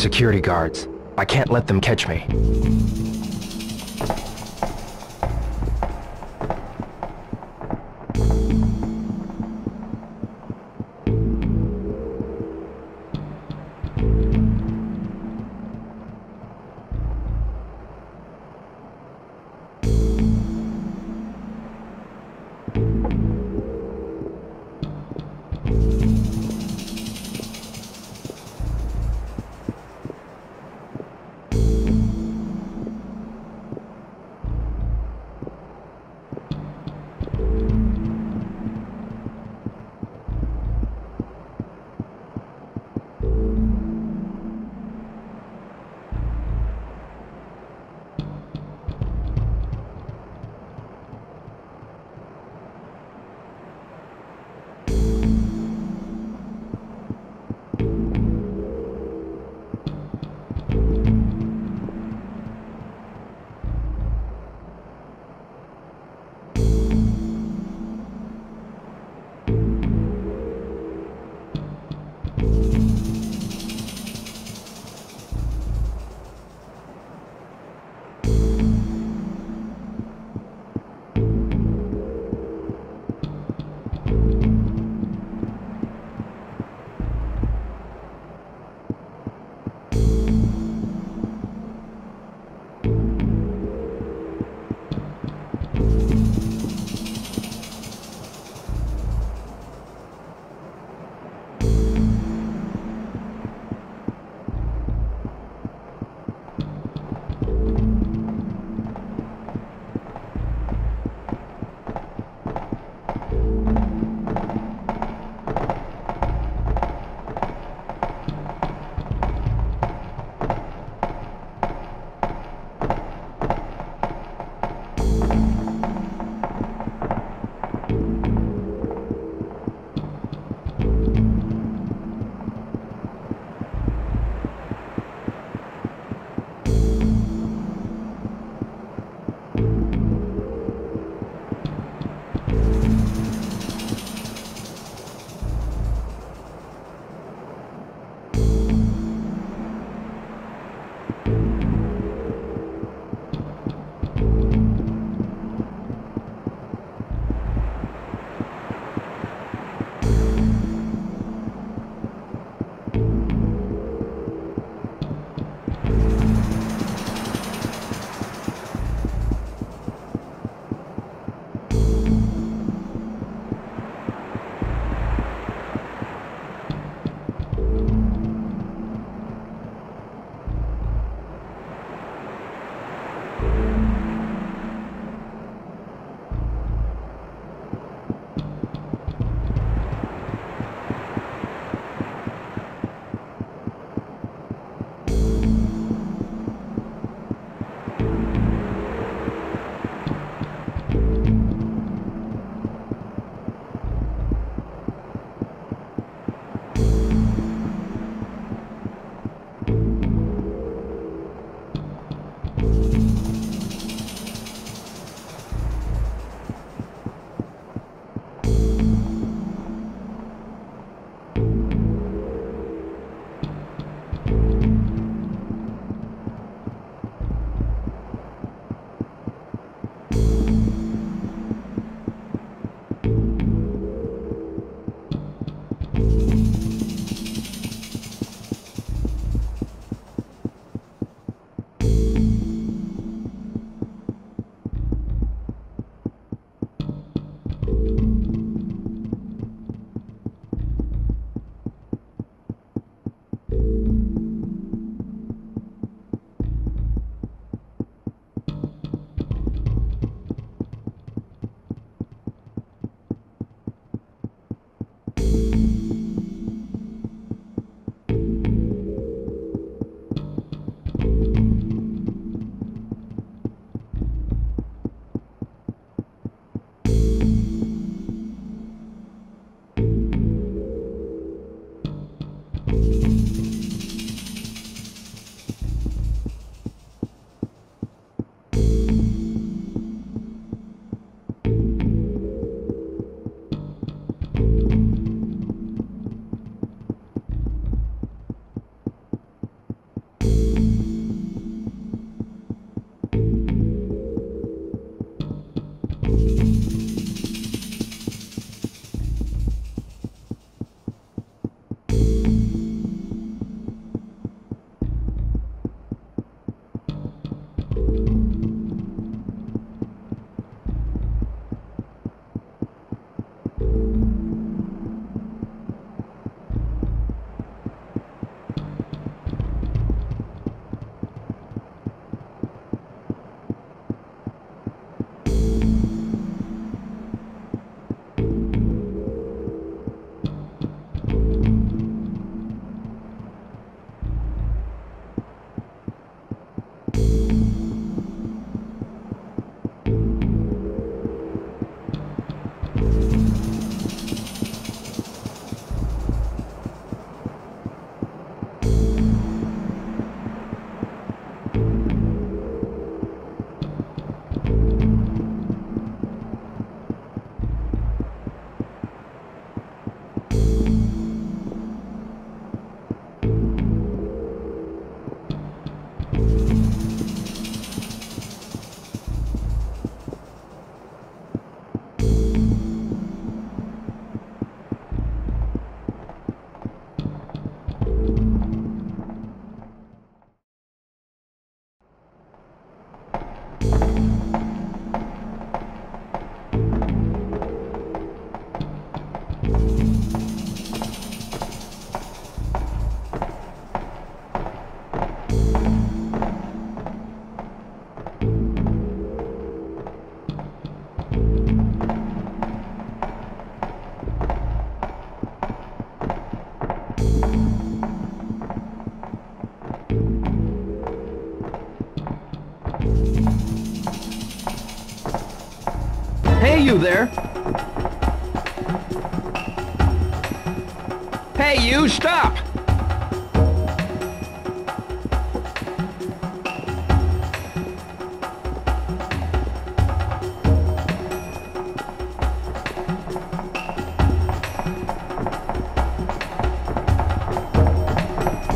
security guards. I can't let them catch me. thank you Hey, you there! Hey, you, stop!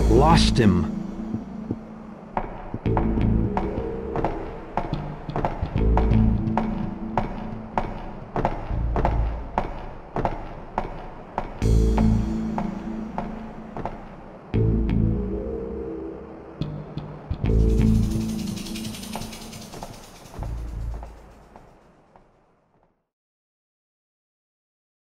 Lost him.